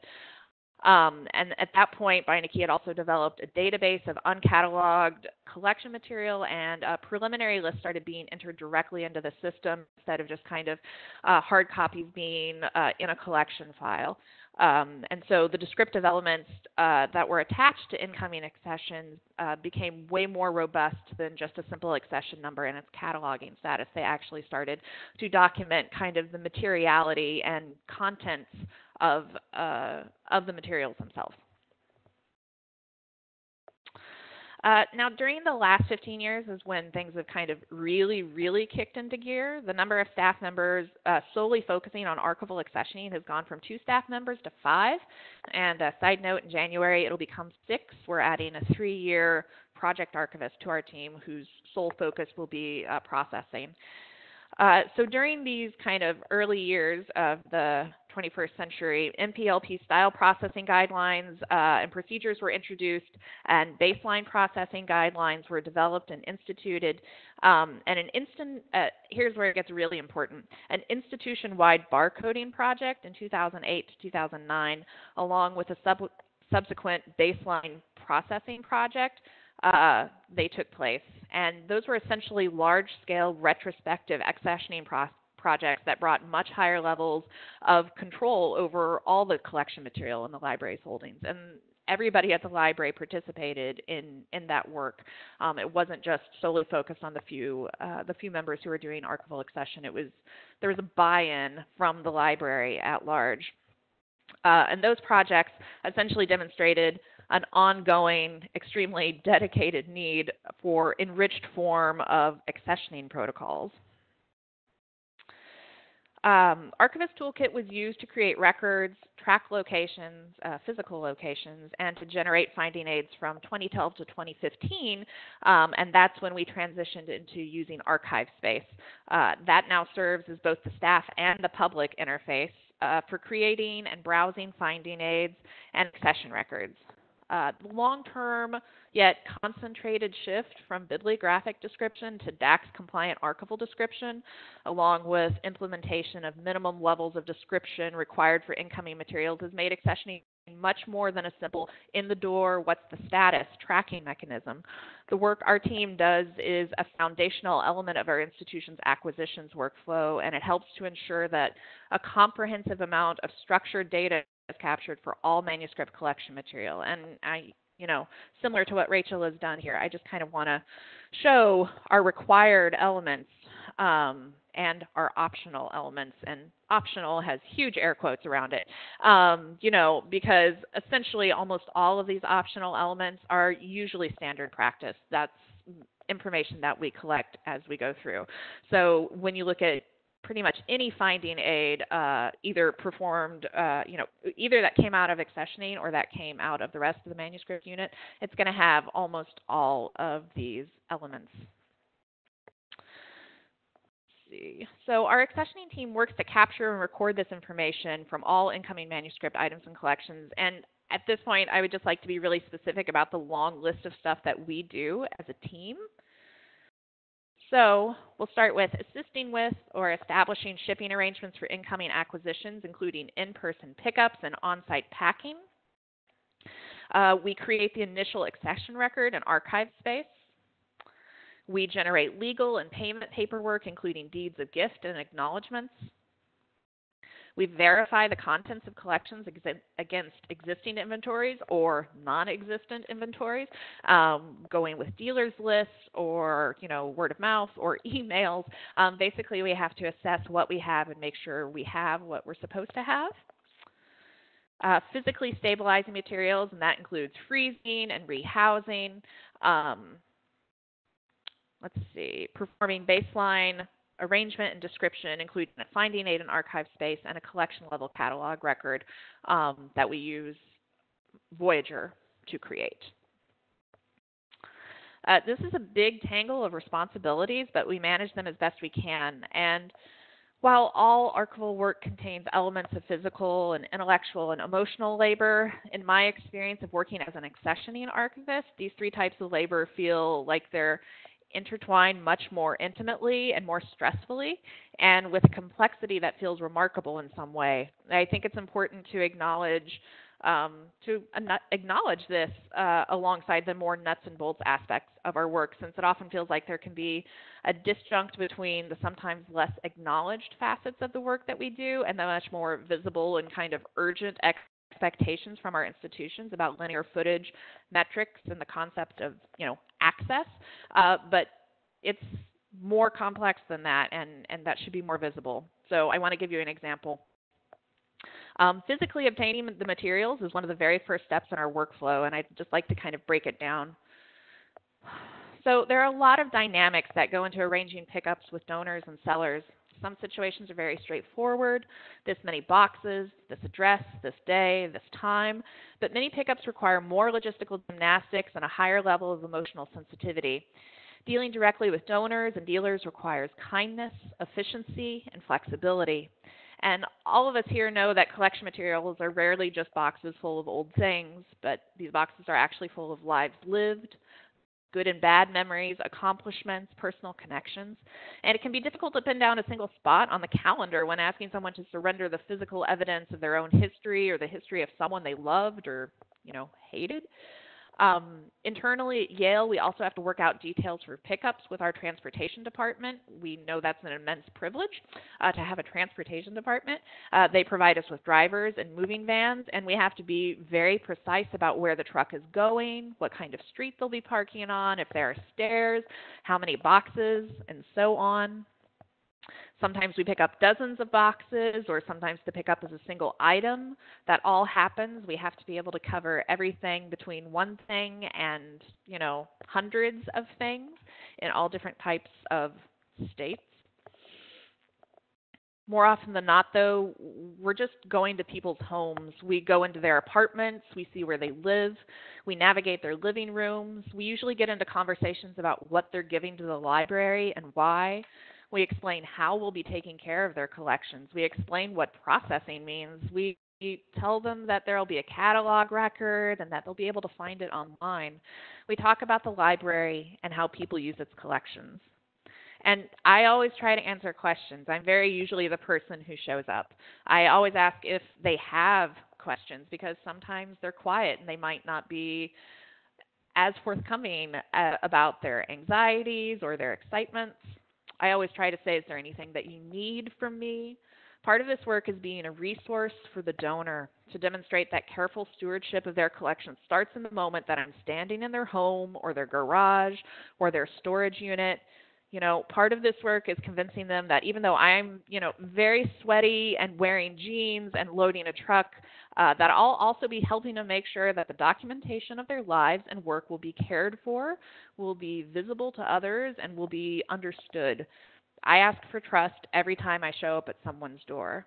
Um, and at that point, Beinecke had also developed a database of uncatalogued collection material, and a preliminary list started being entered directly into the system instead of just kind of uh, hard copies being uh, in a collection file. Um, and so the descriptive elements uh, that were attached to incoming accessions uh, became way more robust than just a simple accession number and its cataloging status. They actually started to document kind of the materiality and contents of, uh, of the materials themselves. Uh, now, during the last 15 years is when things have kind of really, really kicked into gear. The number of staff members uh, solely focusing on archival accessioning has gone from two staff members to five. And a side note, in January it'll become six. We're adding a three-year project archivist to our team whose sole focus will be uh, processing. Uh, so during these kind of early years of the 21st century, MPLP style processing guidelines uh, and procedures were introduced, and baseline processing guidelines were developed and instituted. Um, and an instant, uh, here's where it gets really important: an institution-wide barcoding project in 2008 to 2009, along with a sub- subsequent baseline processing project uh, they took place. And those were essentially large scale retrospective accessioning pro- projects that brought much higher levels of control over all the collection material in the library's holdings. And everybody at the library participated in, in that work. Um, it wasn't just solely focused on the few uh, the few members who were doing archival accession. It was there was a buy-in from the library at large. Uh, and those projects essentially demonstrated an ongoing, extremely dedicated need for enriched form of accessioning protocols. Um, Archivists' Toolkit was used to create records, track locations, uh, physical locations, and to generate finding aids from 2012 to 2015. Um, and that's when we transitioned into using ArchivesSpace. Uh, that now serves as both the staff and the public interface uh, for creating and browsing finding aids and accession records uh, long-term yet concentrated shift from bibliographic description to DACS compliant archival description, along with implementation of minimum levels of description required for incoming materials, has made accessioning much more than a simple in the door, what's the status tracking mechanism. The work our team does is a foundational element of our institution's acquisitions workflow, and it helps to ensure that a comprehensive amount of structured data captured for all manuscript collection material. And I, you know, similar to what Rachel has done here, I just kind of want to show our required elements um, and our optional elements. And optional has huge air quotes around it, um, you know, because essentially almost all of these optional elements are usually standard practice. That's information that we collect as we go through. So when you look at pretty much any finding aid, uh, either performed, uh, you know, either that came out of accessioning or that came out of the rest of the manuscript unit, it's going to have almost all of these elements. So our accessioning team works to capture and record this information from all incoming manuscript items and collections. And at this point, I would just like to be really specific about the long list of stuff that we do as a team. So we'll start with assisting with or establishing shipping arrangements for incoming acquisitions, including in-person pickups and on-site packing. Uh, we create the initial accession record and archive space. We generate legal and payment paperwork, including deeds of gift and acknowledgments. We verify the contents of collections against existing inventories or non-existent inventories, um, going with dealers lists or you know word of mouth or emails. Um, basically, we have to assess what we have and make sure we have what we're supposed to have. Uh, physically stabilizing materials, and that includes freezing and rehousing. Um, let's see, performing baseline arrangement and description, including a finding aid and ArchivesSpace and a collection level catalog record um, that we use Voyager to create. Uh, this is a big tangle of responsibilities, but we manage them as best we can. And while all archival work contains elements of physical and intellectual and emotional labor, in my experience of working as an accessioning archivist, these three types of labor feel like they're intertwined much more intimately and more stressfully, and with a complexity that feels remarkable in some way. I think it's important to acknowledge um, to acknowledge this uh, alongside the more nuts and bolts aspects of our work, since it often feels like there can be a disjunct between the sometimes less acknowledged facets of the work that we do and the much more visible and kind of urgent expectations from our institutions about linear footage metrics and the concept of you know access. Uh, but it's more complex than that, and, and that should be more visible. So I want to give you an example. Um, physically obtaining the materials is one of the very first steps in our workflow, and I'd just like to kind of break it down. So there are a lot of dynamics that go into arranging pickups with donors and sellers. Some situations are very straightforward this many boxes, this address, this day, this time. But many pickups require more logistical gymnastics and a higher level of emotional sensitivity. Dealing directly with donors and dealers requires kindness, efficiency, and flexibility. And all of us here know that collection materials are rarely just boxes full of old things, but these boxes are actually full of lives lived, good and bad memories, accomplishments, personal connections. And it can be difficult to pin down a single spot on the calendar when asking someone to surrender the physical evidence of their own history or the history of someone they loved or, you know, hated. Um, internally at Yale, we also have to work out details for pickups with our transportation department. We know that's an immense privilege uh, to have a transportation department. Uh, they provide us with drivers and moving vans, and we have to be very precise about where the truck is going, what kind of street they'll be parking on, if there are stairs, how many boxes, and so on. Sometimes we pick up dozens of boxes, or sometimes to pick up as a single item. That all happens. We have to be able to cover everything between one thing and, you know, hundreds of things in all different types of states. More often than not, though, we're just going to people's homes. We go into their apartments, we see where they live, we navigate their living rooms. We usually get into conversations about what they're giving to the library and why. We explain how we'll be taking care of their collections. We explain what processing means. We tell them that there will be a catalog record and that they'll be able to find it online. We talk about the library and how people use its collections. And I always try to answer questions. I'm very usually the person who shows up. I always ask if they have questions because sometimes they're quiet and they might not be as forthcoming uh, about their anxieties or their excitements. I always try to say, is there anything that you need from me? Part of this work is being a resource for the donor to demonstrate that careful stewardship of their collection starts in the moment that I'm standing in their home or their garage or their storage unit you know, part of this work is convincing them that even though I'm, you know, very sweaty and wearing jeans and loading a truck, uh, that I'll also be helping them make sure that the documentation of their lives and work will be cared for, will be visible to others, and will be understood. I ask for trust every time I show up at someone's door.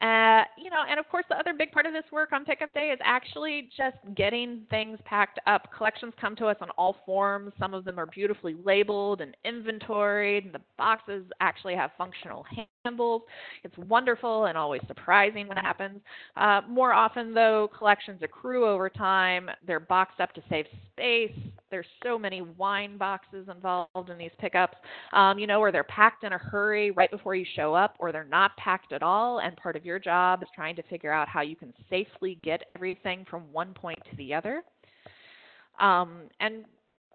Uh, you know, and of course, the other big part of this work on pickup day is actually just getting things packed up. Collections come to us on all forms. Some of them are beautifully labeled and inventoried, and the boxes actually have functional handles. It's wonderful and always surprising when it happens. Uh, more often, though, collections accrue over time. They're boxed up to save space. There's so many wine boxes involved in these pickups, um, you know, or they're packed in a hurry right before you show up, or they're not packed at all, and part of your job is trying to figure out how you can safely get everything from one point to the other. Um, and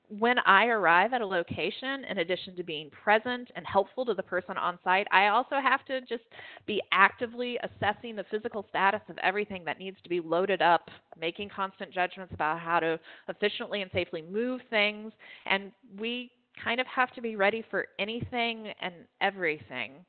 when I arrive at a location, in addition to being present and helpful to the person on site, I also have to just be actively assessing the physical status of everything that needs to be loaded up, making constant judgments about how to efficiently and safely move things. And we kind of have to be ready for anything and everything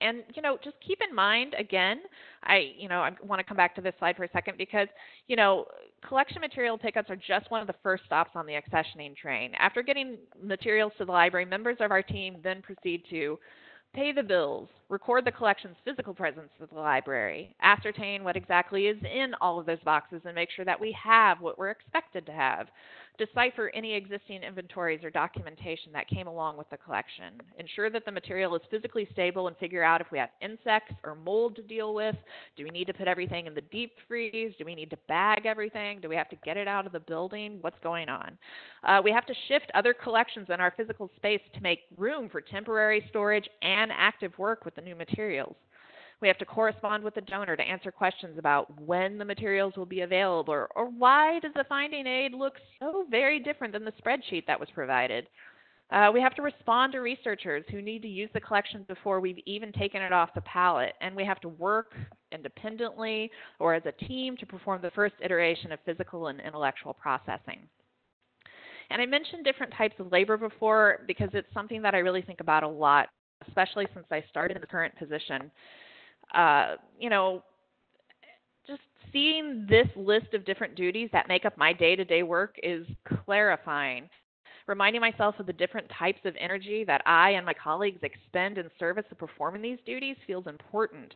and you know just keep in mind again i you know i want to come back to this slide for a second because you know collection material pickups are just one of the first stops on the accessioning train. After getting materials to the library, members of our team then proceed to pay the bills, record the collection's physical presence at the library, ascertain what exactly is in all of those boxes, and make sure that we have what we're expected to have decipher any existing inventories or documentation that came along with the collection, ensure that the material is physically stable and figure out if we have insects or mold to deal with. Do we need to put everything in the deep freeze? Do we need to bag everything? Do we have to get it out of the building? What's going on? Uh, we have to shift other collections in our physical space to make room for temporary storage and active work with the new materials. We have to correspond with the donor to answer questions about when the materials will be available or, why does the finding aid look so very different than the spreadsheet that was provided. Uh, we have to respond to researchers who need to use the collection before we've even taken it off the pallet, and we have to work independently or as a team to perform the first iteration of physical and intellectual processing. And I mentioned different types of labor before because it's something that I really think about a lot, especially since I started in the current position uh, you know, just seeing this list of different duties that make up my day to day work is clarifying. Reminding myself of the different types of energy that I and my colleagues expend in service of performing these duties feels important.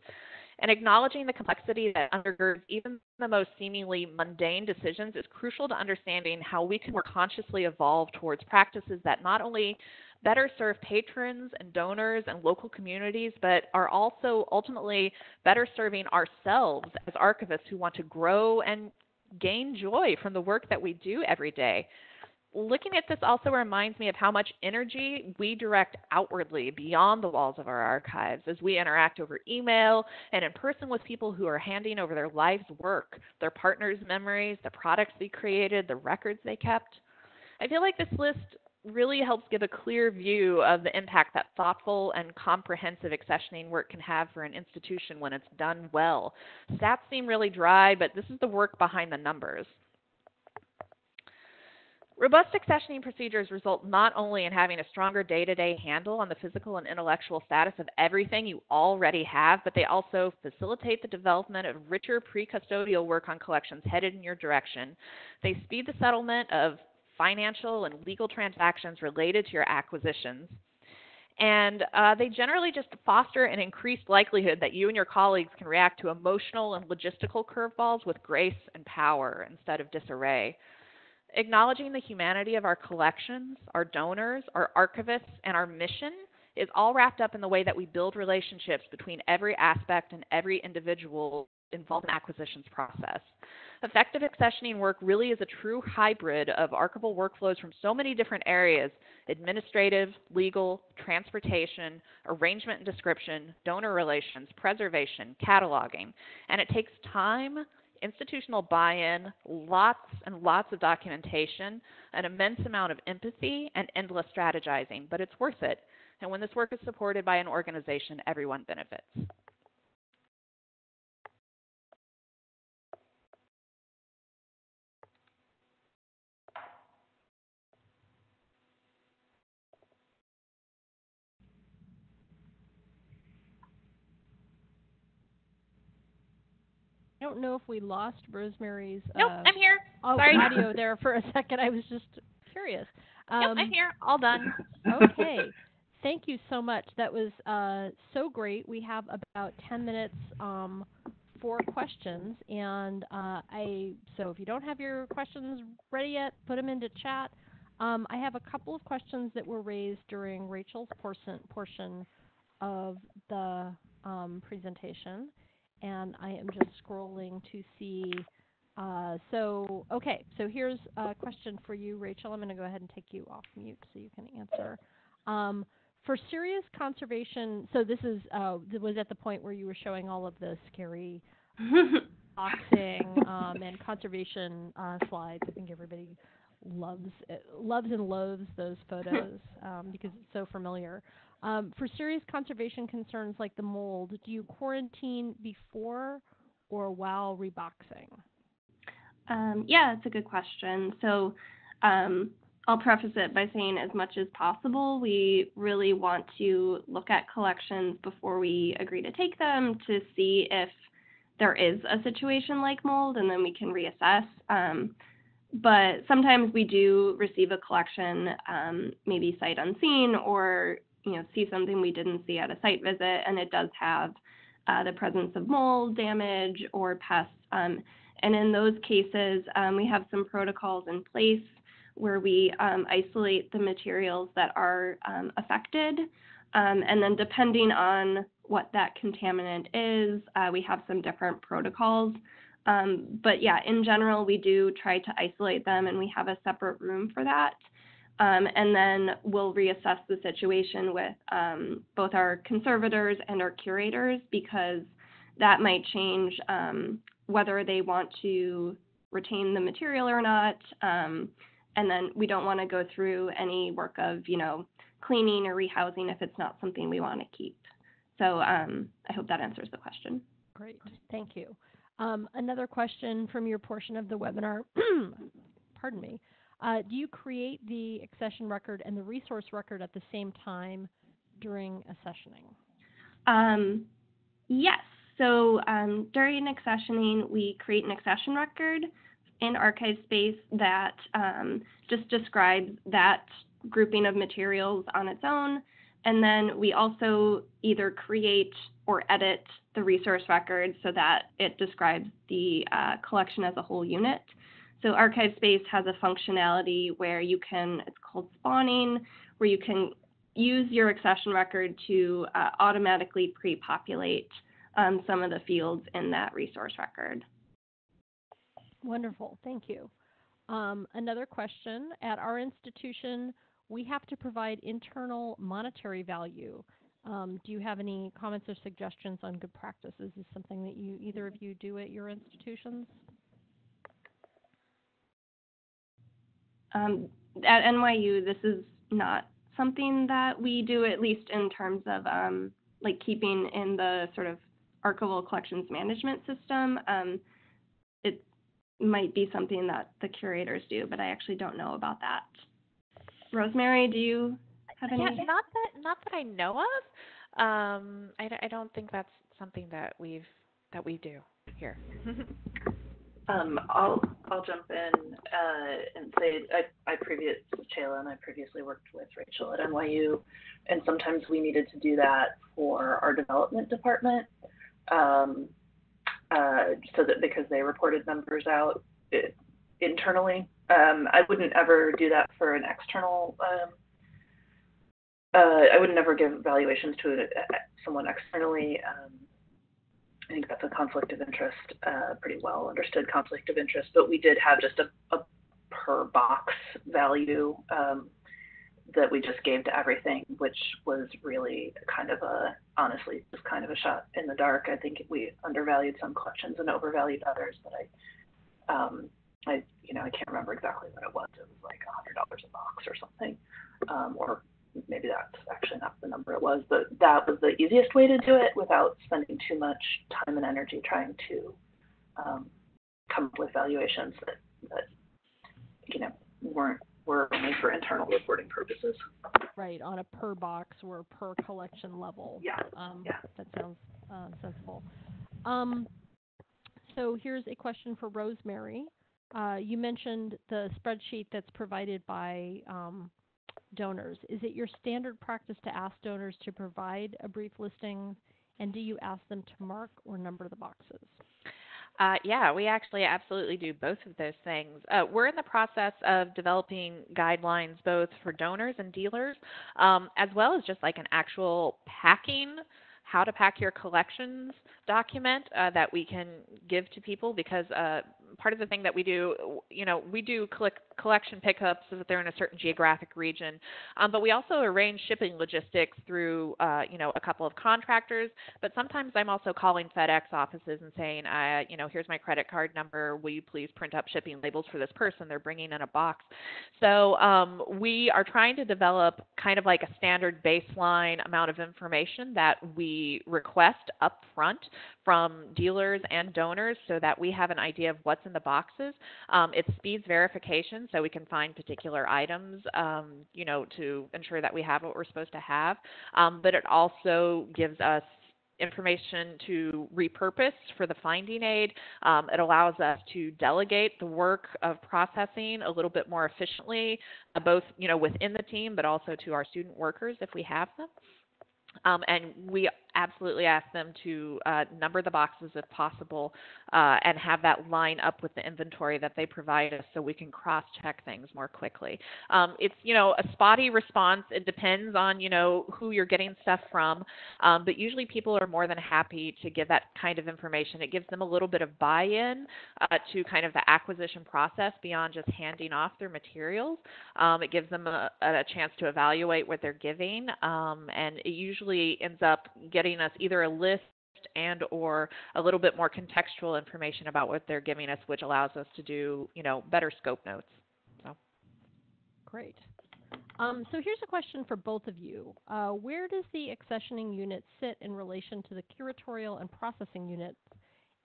And acknowledging the complexity that undergirds even the most seemingly mundane decisions is crucial to understanding how we can more consciously evolve towards practices that not only better serve patrons and donors and local communities, but are also ultimately better serving ourselves as archivists who want to grow and gain joy from the work that we do every day. Looking at this also reminds me of how much energy we direct outwardly beyond the walls of our archives as we interact over email and in person with people who are handing over their life's work, their partners' memories, the products they created, the records they kept. I feel like this list really helps give a clear view of the impact that thoughtful and comprehensive accessioning work can have for an institution when it's done well. Stats seem really dry, but this is the work behind the numbers. Robust accessioning procedures result not only in having a stronger day to day handle on the physical and intellectual status of everything you already have, but they also facilitate the development of richer pre custodial work on collections headed in your direction. They speed the settlement of financial and legal transactions related to your acquisitions. And uh, they generally just foster an increased likelihood that you and your colleagues can react to emotional and logistical curveballs with grace and power instead of disarray. Acknowledging the humanity of our collections, our donors, our archivists, and our mission is all wrapped up in the way that we build relationships between every aspect and every individual involved in the acquisitions process. Effective accessioning work really is a true hybrid of archival workflows from so many different areas administrative, legal, transportation, arrangement and description, donor relations, preservation, cataloging. And it takes time, institutional buy in, lots and lots of documentation, an immense amount of empathy, and endless strategizing. But it's worth it. And when this work is supported by an organization, everyone benefits. Don't know if we lost Rosemary's. Nope, uh, I'm here. Sorry. audio there for a second. I was just curious. Um, nope, I'm here. All done. okay. Thank you so much. That was uh, so great. We have about 10 minutes um, for questions, and uh, I so if you don't have your questions ready yet, put them into chat. Um, I have a couple of questions that were raised during Rachel's portion portion of the um, presentation and I am just scrolling to see. Uh, so, okay, so here's a question for you, Rachel. I'm going to go ahead and take you off mute so you can answer. Um, for serious conservation, so this is uh, was at the point where you were showing all of the scary boxing um, and conservation uh, slides. I think everybody loves loves and loathes those photos um, because it's so familiar. Um, for serious conservation concerns like the mold, do you quarantine before or while reboxing? Um, yeah, it's a good question. So um, I'll preface it by saying, as much as possible, we really want to look at collections before we agree to take them to see if there is a situation like mold, and then we can reassess. Um, but sometimes we do receive a collection, um, maybe sight unseen, or you know see something we didn't see at a site visit, and it does have uh, the presence of mold damage or pests. Um, and in those cases, um, we have some protocols in place where we um, isolate the materials that are um, affected. Um, and then depending on what that contaminant is, uh, we have some different protocols. Um, but yeah, in general, we do try to isolate them and we have a separate room for that. Um, and then we'll reassess the situation with um, both our conservators and our curators because that might change um, whether they want to retain the material or not. Um, and then we don't want to go through any work of, you know, cleaning or rehousing if it's not something we want to keep. So um, I hope that answers the question. Great, thank you. Um, another question from your portion of the webinar, pardon me. Uh, do you create the accession record and the resource record at the same time during accessioning? Um, yes. So um, during accessioning, we create an accession record in ArchivesSpace that um, just describes that grouping of materials on its own. And then we also either create or edit the resource record so that it describes the uh, collection as a whole unit. So ArchivesSpace has a functionality where you can, it's called spawning, where you can use your accession record to uh, automatically pre-populate um, some of the fields in that resource record. Wonderful, thank you. Um, another question, at our institution, we have to provide internal monetary value. Um, do you have any comments or suggestions on good practices? Is this something that you either of you do at your institutions? Um, at NYU, this is not something that we do, at least in terms of um, like keeping in the sort of archival collections management system. Um, it might be something that the curators do, but I actually don't know about that. Rosemary, do you have any? Yeah, not that not that I know of. Um, I, I don't think that's something that we've that we do here. Um, I'll I'll jump in uh, and say I I previous Chela and I previously worked with Rachel at NYU, and sometimes we needed to do that for our development department, um, uh, so that because they reported numbers out it, uh, internally. Um, I wouldn't ever do that for an external. Um, uh, I would never give valuations to a, someone externally. I think that's a conflict of interest, uh, pretty well understood conflict of interest, but we did have just a, a per box value um, that we just gave to everything, which was really kind of a, honestly, just kind of a shot in the dark. I think we undervalued some collections and overvalued others, but I, um, I, you know, I can't remember exactly what it was. It was like a hundred dollars a box or something, um, or maybe that's actually not the number it was, but that was the easiest way to do it without spending too much time and energy trying to um, come up with valuations that, that you know weren't were only for internal reporting purposes. Right, on a per box or per collection level. Yeah. Um, yeah. That sounds uh, sensible. Um, so here's a question for Rosemary. Uh, you mentioned the spreadsheet that's provided by um, donors. Is it your standard practice to ask donors to provide a brief listing, and do you ask them to mark or number the boxes? Uh, yeah, we actually absolutely do both of those things. Uh, we're in the process of developing guidelines both for donors and dealers, um, as well as just like an actual packing how to pack your collections document uh, that we can give to people because uh, part of the thing that we do, you know, we do collect, collection pickups so that they're in a certain geographic region, um, but we also arrange shipping logistics through, uh, you know, a couple of contractors. But sometimes I'm also calling FedEx offices and saying, you know, here's my credit card number. Will you please print up shipping labels for this person? They're bringing in a box. So um, we are trying to develop kind of like a standard baseline amount of information that we request up front from dealers and donors so that we have an idea of what's in the boxes. Um, it speeds verification so we can find particular items, um, you know, to ensure that we have what we're supposed to have. Um, but it also gives us information to repurpose for the finding aid. Um, it allows us to delegate the work of processing a little bit more efficiently, uh, both you know within the team, but also to our student workers if we have them. Um, and we absolutely ask them to uh, number the boxes if possible uh, and have that line up with the inventory that they provide us so we can cross check things more quickly. Um, it's, you know, a spotty response. It depends on, you know, who you're getting stuff from, um, but usually people are more than happy to give that kind of information. It gives them a little bit of buy in uh, to kind of the acquisition process beyond just handing off their materials. Um, it gives them a, a, chance to evaluate what they're giving, um, and it usually ends up getting getting us either a list and or a little bit more contextual information about what they're giving us, which allows us to do, you know, better scope notes. So. Great. Um, so here's a question for both of you. Uh, where does the accessioning unit sit in relation to the curatorial and processing units,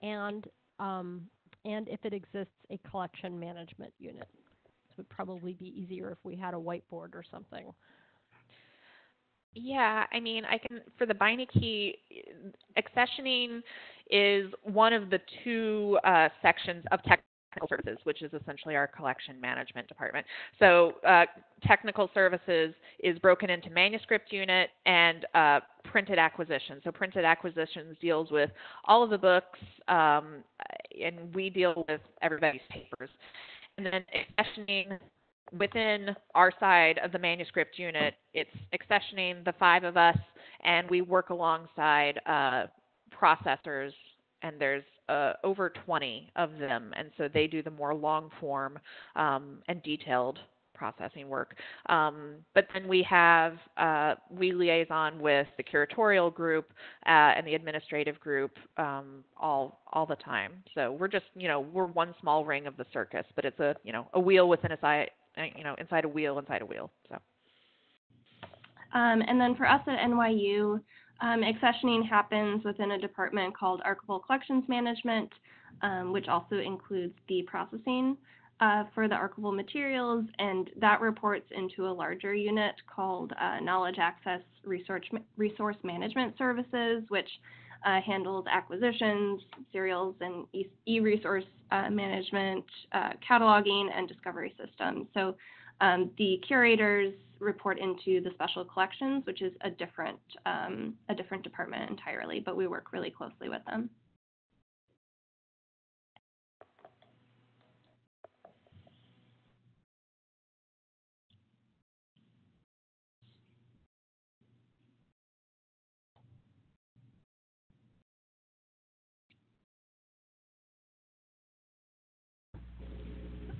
and um, and if it exists, a collection management unit? This would probably be easier if we had a whiteboard or something. Yeah, I mean, I can for the Beinecke accessioning is one of the two uh, sections of technical services, which is essentially our collection management department. So uh, technical services is broken into manuscript unit and uh, printed acquisition. So printed acquisitions deals with all of the books, um, and we deal with everybody's papers. And then accessioning within our side of the manuscript unit, it's accessioning the five of us, and we work alongside uh, processors, and there's uh, over 20 of them, and so they do the more long form um, and detailed processing work. Um, but then we have uh, we liaison with the curatorial group uh, and the administrative group um, all all the time. So we're just you know we're one small ring of the circus, but it's a you know a wheel within a uh, you know, inside a wheel, inside a wheel. So. Um, and then for us at NYU, um, accessioning happens within a department called Archival Collections Management, um, which also includes the processing uh, for the archival materials, and that reports into a larger unit called uh, Knowledge Access Resource, Resource Management Services, which uh, handles acquisitions, serials, and e-resource uh, management, uh, cataloging, and discovery systems. So um, the curators report into the special collections, which is a different um, a different department entirely, but we work really closely with them.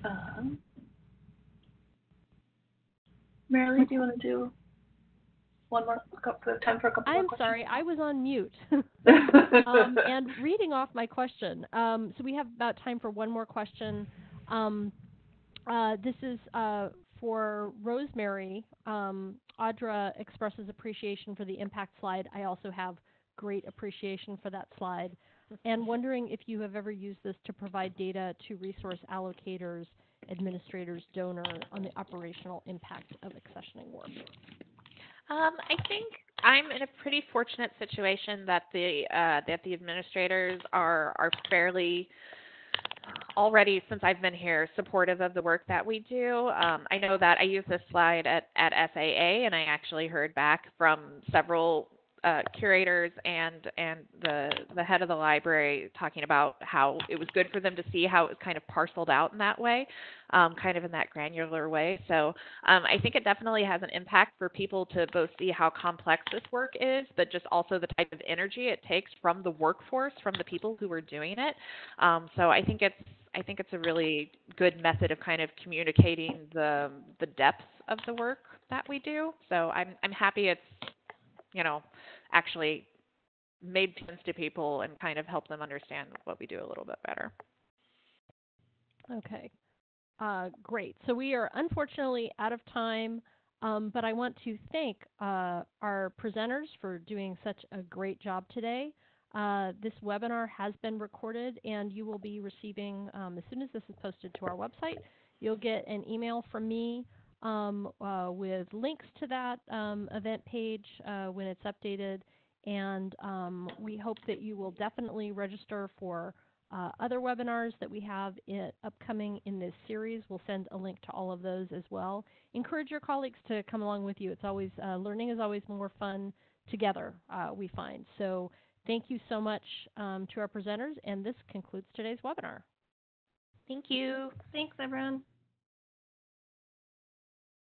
Um, Merrilee, do you want to do one more time for a couple I'm sorry, I was on mute. um, and reading off my question. Um, so we have about time for one more question. Um, uh, this is uh, for Rosemary. Um, Audra expresses appreciation for the impact slide. I also have great appreciation for that slide and wondering if you have ever used this to provide data to resource allocators, administrators, donor on the operational impact of accessioning work. Um, I think I'm in a pretty fortunate situation that the uh, that the administrators are are fairly already since I've been here supportive of the work that we do. Um, I know that I use this slide at, at SAA, and I actually heard back from several uh, curators and and the the head of the library talking about how it was good for them to see how it was kind of parceled out in that way, um, kind of in that granular way. So um, I think it definitely has an impact for people to both see how complex this work is, but just also the type of energy it takes from the workforce, from the people who are doing it. Um, so I think it's I think it's a really good method of kind of communicating the the depth of the work that we do. So I'm I'm happy it's you know actually made sense to people and kind of help them understand what we do a little bit better. Okay, uh, great. So we are unfortunately out of time, um, but I want to thank uh, our presenters for doing such a great job today. Uh, this webinar has been recorded and you will be receiving, um, as soon as this is posted to our website, you'll get an email from me um, uh, with links to that um, event page uh, when it's updated And um, we hope that you will definitely register for uh, other webinars that we have upcoming in this series. We'll send a link to all of those as well. Encourage your colleagues to come along with you. It's always uh, learning is always more fun together. Uh, we find so. Thank you so much um, to our presenters, and this concludes today's webinar. Thank you. Thanks, everyone.